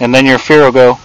And then your fear will go,